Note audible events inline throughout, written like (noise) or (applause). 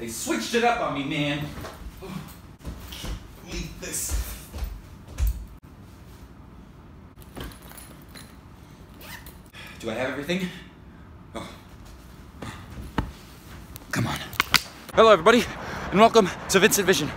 They switched it up on me, man. (sighs) Leave this. Do I have everything? Oh. Come on. Hello, everybody, and welcome to Vincent Vision.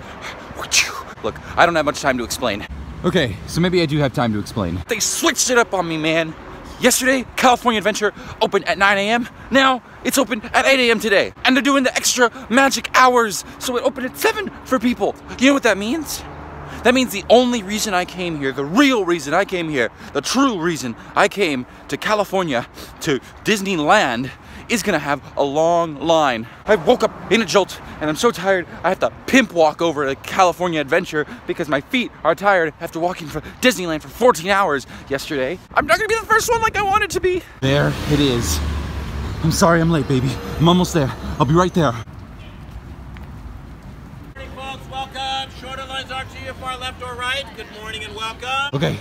Look, I don't have much time to explain. Okay, so maybe I do have time to explain. They switched it up on me, man. Yesterday, California Adventure opened at 9 a.m. Now, it's open at 8 a.m. today. And they're doing the extra magic hours, so it opened at 7 for people. You know what that means? That means the only reason I came here, the real reason I came here, the true reason I came to California, to Disneyland, is gonna have a long line. I woke up in a jolt and I'm so tired I have to pimp walk over to California Adventure because my feet are tired after walking for Disneyland for 14 hours yesterday. I'm not gonna be the first one like I wanted to be. There it is. I'm sorry I'm late, baby. I'm almost there. I'll be right there. morning, folks. Welcome. Shorter lines are to your far left or right. Good morning and welcome. Okay,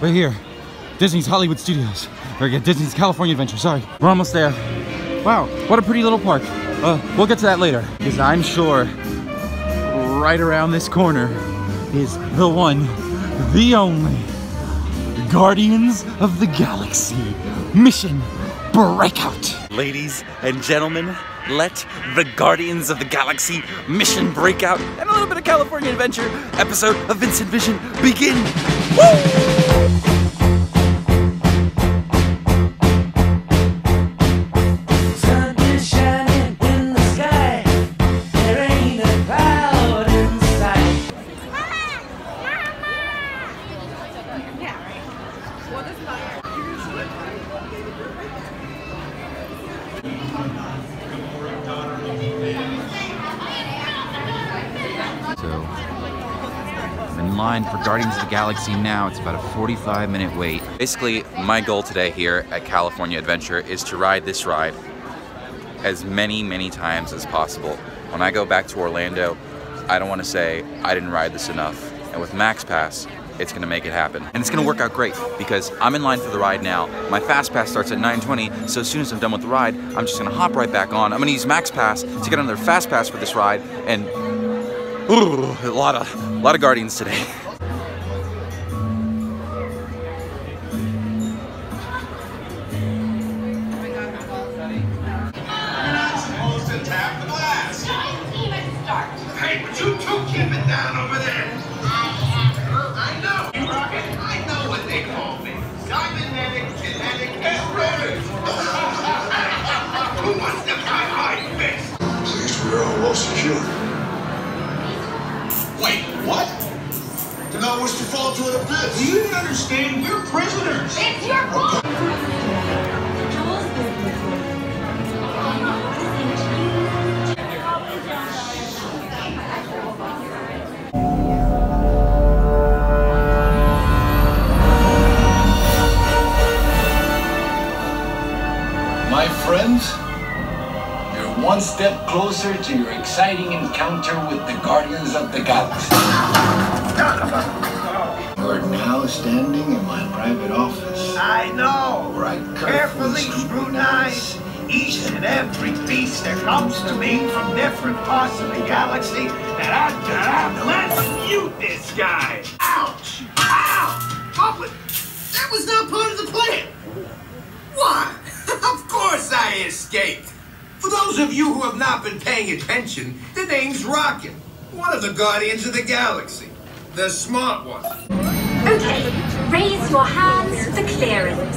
right here. Disney's Hollywood Studios. Or again, Disney's California Adventure, sorry. We're almost there. Wow, what a pretty little park. Uh, we'll get to that later. Because I'm sure right around this corner is the one, the only Guardians of the Galaxy Mission Breakout. Ladies and gentlemen, let the Guardians of the Galaxy mission breakout and a little bit of California Adventure episode of Vincent Vision begin. Woo! The Galaxy now. It's about a 45 minute wait. Basically, my goal today here at California Adventure is to ride this ride as many, many times as possible. When I go back to Orlando, I don't want to say I didn't ride this enough. And with Max Pass, it's gonna make it happen. And it's gonna work out great because I'm in line for the ride now. My Fast Pass starts at 9.20, so as soon as I'm done with the ride, I'm just gonna hop right back on. I'm gonna use Max Pass to get another Fast Pass for this ride, and ooh, a lot of, a lot of Guardians today. (laughs) all. Wait, what? Do not wish to fall to an abyss. Do you even understand? We're prisoners. It's your fault. My friends, you're one step closer to your exciting encounter with the Guardians of the Galaxy. You're now standing in my private office. I know. Where I Carefully keep scrutinize each and every beast that comes to me from different parts of the galaxy that I Let's shoot this guy. Ouch! Ow! Oh, that was not part of the plan. Why? (laughs) of course I escaped. For those of you who have not been paying attention, the name's Rocket, one of the Guardians of the Galaxy. The smart one. Okay, raise your hands for clearance.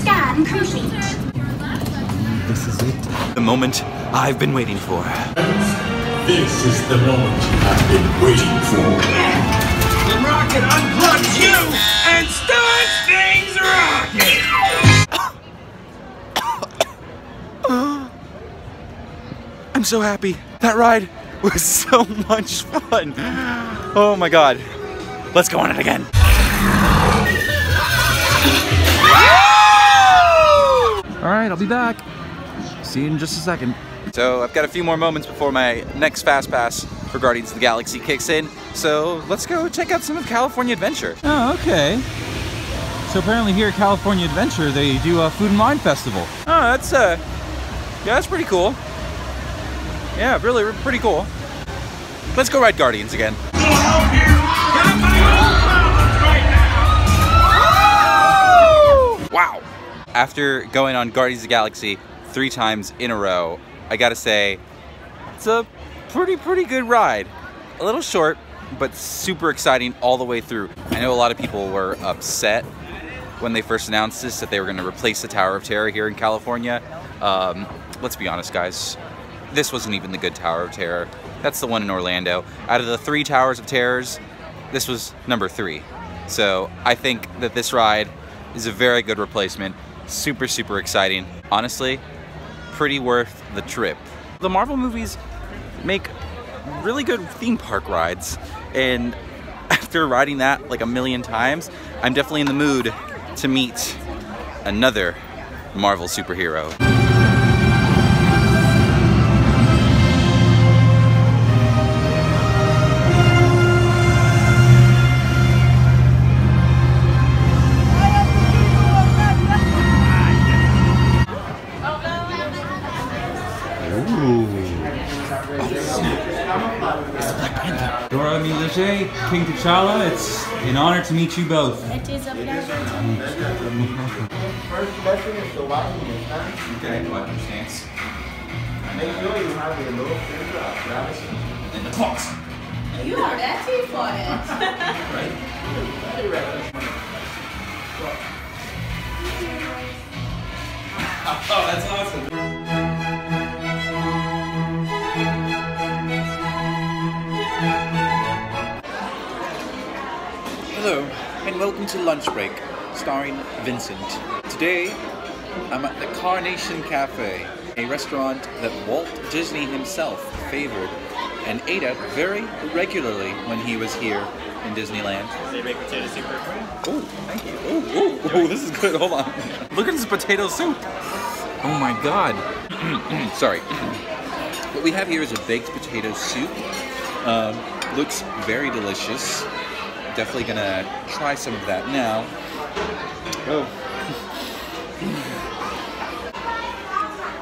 Scan complete. This is it. The moment I've been waiting for. This is the moment I've been waiting for. The rocket unplugs you and starts I'm so happy. That ride was (laughs) so much fun. Oh my god. Let's go on it again. All right, I'll be back. See you in just a second. So I've got a few more moments before my next Fast Pass for Guardians of the Galaxy kicks in. So let's go check out some of California Adventure. Oh, okay. So apparently here at California Adventure, they do a food and wine festival. Oh, that's uh, yeah, that's pretty cool. Yeah, really, pretty cool. Let's go ride Guardians again. Wow. After going on Guardians of the Galaxy three times in a row, I gotta say, it's a pretty, pretty good ride. A little short, but super exciting all the way through. I know a lot of people were upset when they first announced this that they were gonna replace the Tower of Terror here in California. Um, let's be honest, guys. This wasn't even the good Tower of Terror. That's the one in Orlando. Out of the three Towers of Terrors, this was number three. So I think that this ride is a very good replacement. Super, super exciting. Honestly, pretty worth the trip. The Marvel movies make really good theme park rides. And (laughs) after riding that like a million times, I'm definitely in the mood to meet another Marvel superhero. King T'Challa, it's an honor to meet you both. It is a pleasure. First lesson is the walking distance. Okay, what stance? Make sure you have your little finger up, grab it. And the talks. You are ready for it. (laughs) Very ready. (laughs) Oh, that's awesome. Hello, and welcome to Lunch Break, starring Vincent. Today, I'm at the Carnation Cafe, a restaurant that Walt Disney himself favored and ate at very regularly when he was here in Disneyland. They make potato soup for you. Oh, thank you. Oh, oh, oh, this is good. Hold on. Look at this potato soup. Oh my god. (clears throat) Sorry. What we have here is a baked potato soup. Um, looks very delicious. Definitely gonna try some of that now. Oh.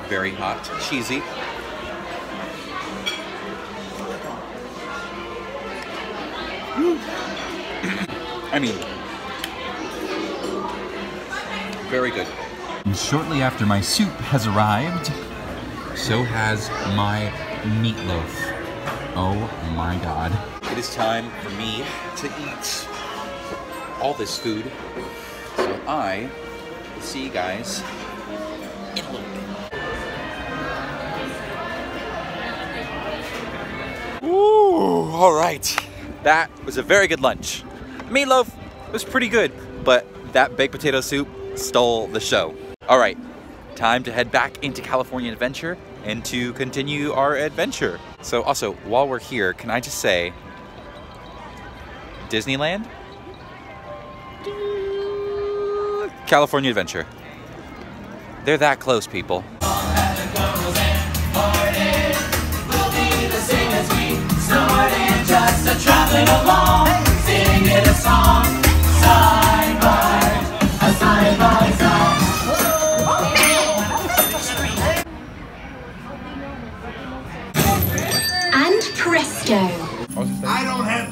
Very hot, cheesy. I mean, very good. And shortly after my soup has arrived, so has my meatloaf. Oh my god. It is time for me to eat all this food. So I will see you guys in a little bit. Ooh, all right. That was a very good lunch. Meatloaf was pretty good, but that baked potato soup stole the show. All right, time to head back into California Adventure and to continue our adventure. So also, while we're here, can I just say, Disneyland? California Adventure. They're that close, people. And presto. I don't have clearance. My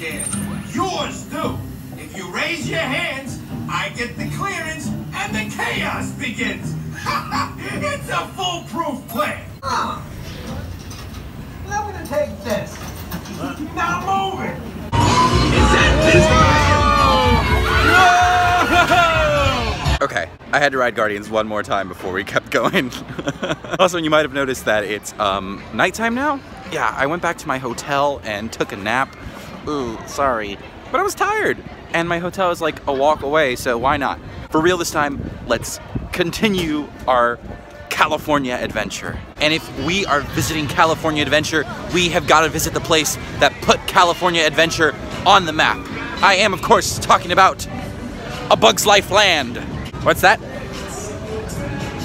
hands. Yours do. If you raise your hands, I get the clearance and the chaos begins. (laughs) it's a foolproof plan. I'm gonna take this. Now move it. Okay, I had to ride Guardians one more time before we kept going. (laughs) also, you might have noticed that it's um, nighttime now. Yeah, I went back to my hotel and took a nap. Ooh, sorry. But I was tired. And my hotel is like a walk away, so why not? For real this time, let's continue our California adventure. And if we are visiting California Adventure, we have got to visit the place that put California Adventure on the map. I am, of course, talking about A Bug's Life Land. What's that?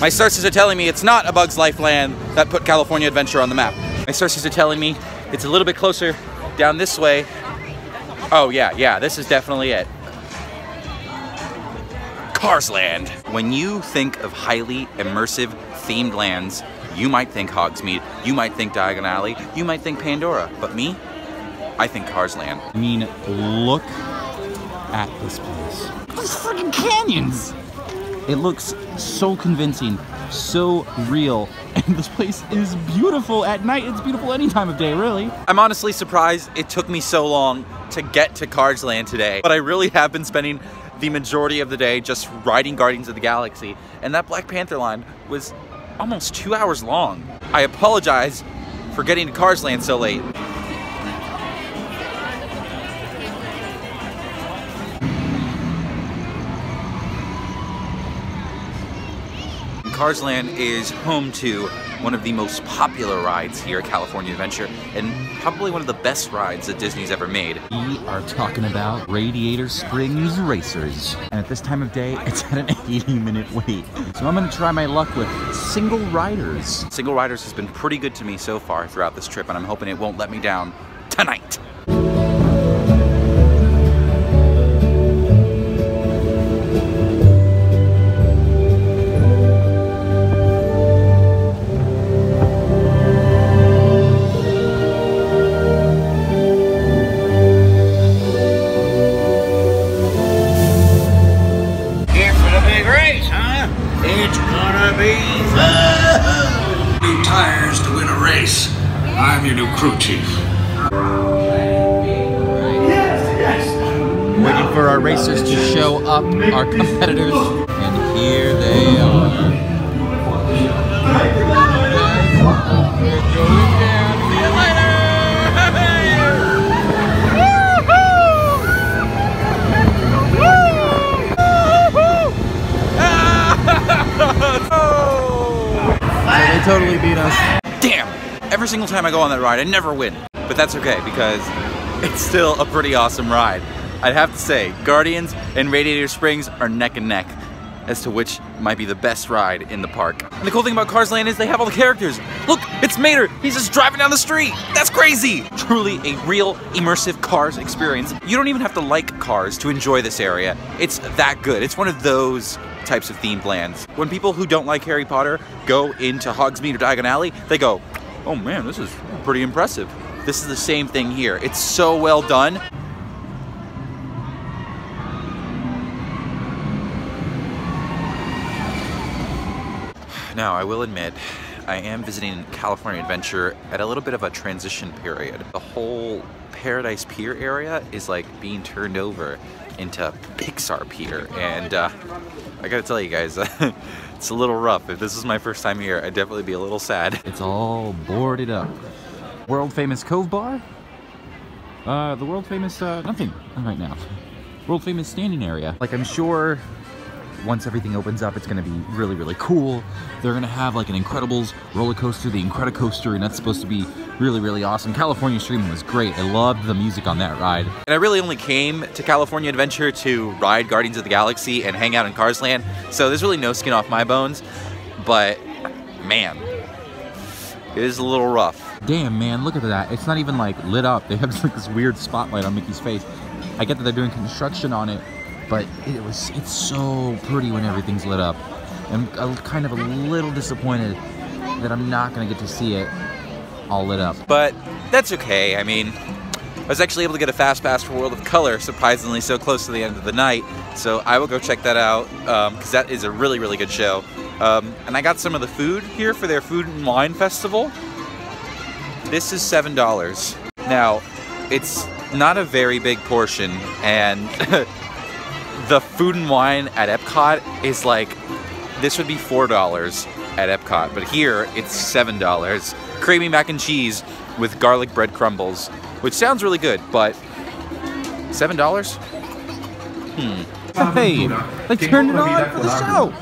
My sources are telling me it's not A Bug's Life Land that put California Adventure on the map. My sources are telling me it's a little bit closer down this way. Oh yeah, yeah, this is definitely it. Cars Land. When you think of highly immersive themed lands, you might think Hogsmeade, you might think Diagon Alley, you might think Pandora, but me, I think Cars Land. I mean, look at this place. These freaking canyons! It looks so convincing, so real, (laughs) and this place is beautiful at night. It's beautiful any time of day, really. I'm honestly surprised it took me so long to get to Cars Land today, but I really have been spending the majority of the day just riding Guardians of the Galaxy, and that Black Panther line was almost two hours long. I apologize for getting to Cars Land so late. Cars Land is home to one of the most popular rides here at California Adventure, and probably one of the best rides that Disney's ever made. We are talking about Radiator Springs Racers. And at this time of day, it's at an 80 minute wait. So I'm gonna try my luck with single riders. Single Riders has been pretty good to me so far throughout this trip, and I'm hoping it won't let me down tonight. I'm your new crew chief. Yes, yes. Waiting for our racers to show up, our competitors. And here they are. They totally beat us. Every single time I go on that ride, I never win. But that's okay, because it's still a pretty awesome ride. I'd have to say, Guardians and Radiator Springs are neck and neck as to which might be the best ride in the park. And the cool thing about Cars Land is they have all the characters. Look, it's Mater. He's just driving down the street. That's crazy. Truly a real immersive Cars experience. You don't even have to like Cars to enjoy this area. It's that good. It's one of those types of themed lands. When people who don't like Harry Potter go into Hogsmeade or Diagon Alley, they go, oh man, this is pretty impressive. This is the same thing here. It's so well done. Now, I will admit, I am visiting California Adventure at a little bit of a transition period. The whole Paradise Pier area is like being turned over into Pixar Pier, and uh, I gotta tell you guys, (laughs) it's a little rough. If this is my first time here, I'd definitely be a little sad. It's all boarded up. World famous Cove Bar. Uh, the world famous, uh, nothing right now. World famous standing area. Like, I'm sure once everything opens up, it's gonna be really, really cool. They're gonna have like an Incredibles roller coaster, the Incredicoaster, and that's supposed to be really, really awesome. California Screamin' was great. I loved the music on that ride. And I really only came to California Adventure to ride Guardians of the Galaxy and hang out in Cars Land, so there's really no skin off my bones. But man, it is a little rough. Damn, man, look at that. It's not even like lit up. They have (laughs) like this weird spotlight on Mickey's face. I get that they're doing construction on it, but it was it's so pretty when everything's lit up. I'm a- kind of a little disappointed that I'm not gonna get to see it all lit up. But that's okay. I mean, I was actually able to get a fast pass for World of Color, surprisingly so close to the end of the night. So I will go check that out because that is a really, really good show. Um, and I got some of the food here for their food and wine festival. This is seven dollars. Now, it's not a very big portion, and (laughs) the food and wine at Epcot is like this would be four dollars at Epcot, but here it's seven dollars. Creamy mac and cheese with garlic bread crumbles, which sounds really good, but seven dollars? Hmm. Hey, they turned it on for the show.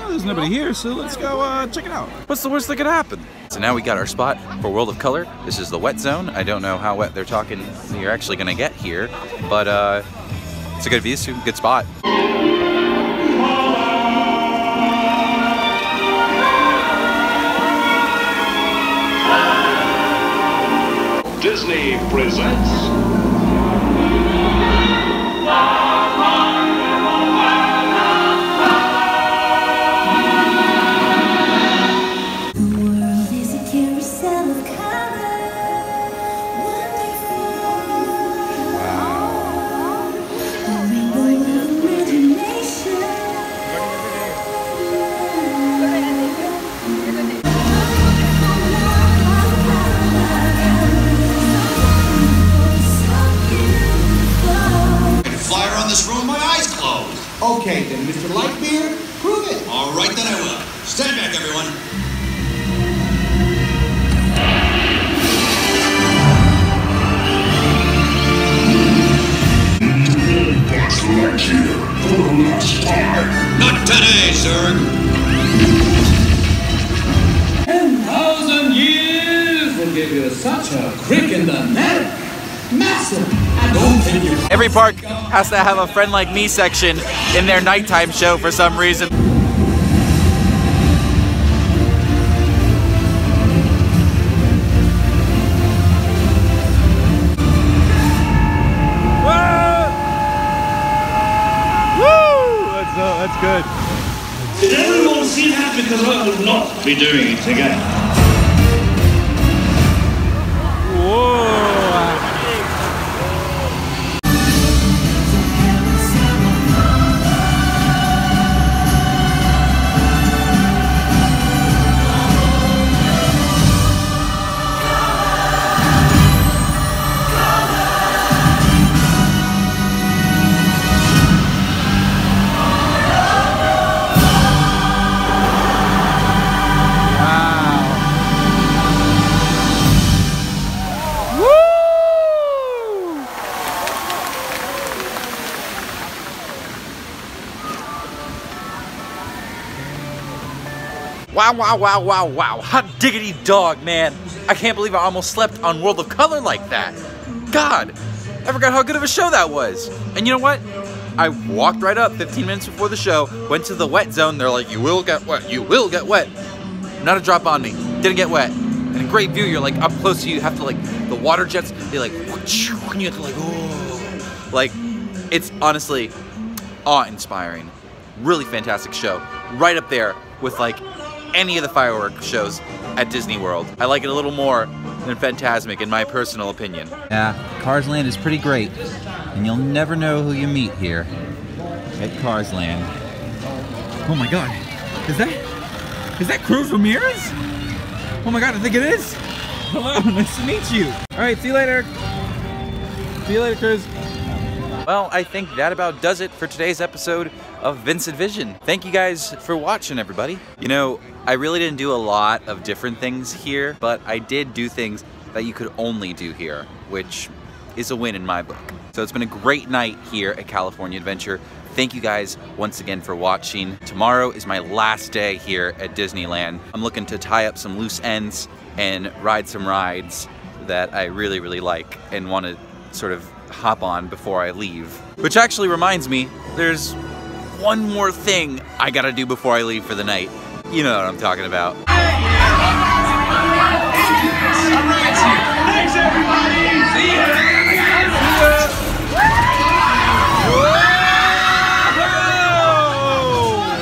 Oh, there's nobody here, so let's go uh, check it out. What's the worst that could happen? So now we got our spot for World of Color. This is the wet zone. I don't know how wet they're talking you're actually gonna get here, but uh, it's a good view, it's a good spot. Disney presents such a crick in the neck. Massive. I don't think you Every park has to have a friend like me section in their nighttime show for some reason. Woo! That's, uh, that's good. Did everyone see that? Because I will not be doing it again. Wow, wow, wow, wow, wow. Hot diggity dog, man. I can't believe I almost slept on World of Color like that. God, I forgot how good of a show that was. And you know what? I walked right up 15 minutes before the show, went to the wet zone. They're like, you will get wet, you will get wet. Not a drop on me. Didn't get wet. And a great view, you're like up close, so you have to like, the water jets, they like, (laughs) and you have to like, oh. Like, it's honestly awe-inspiring. Really fantastic show. Right up there with like any of the fireworks shows at Disney World. I like it a little more than Fantasmic in my personal opinion. Yeah, Cars Land is pretty great, and you'll never know who you meet here at Cars Land. Oh my god, is that is that Cruz Ramirez? Oh my god, I think it is. Hello, (laughs) nice to meet you. All right, see you later. See you later, Cruz. Well, I think that about does it for today's episode of Vincent Vision. Thank you guys for watching, everybody. You know, I really didn't do a lot of different things here, but I did do things that you could only do here, which is a win in my book. So it's been a great night here at California Adventure. Thank you guys once again for watching. Tomorrow is my last day here at Disneyland. I'm looking to tie up some loose ends and ride some rides that I really, really like and want to sort of hop on before I leave. Which actually reminds me, there's one more thing I gotta do before I leave for the night. You know what I'm talking about.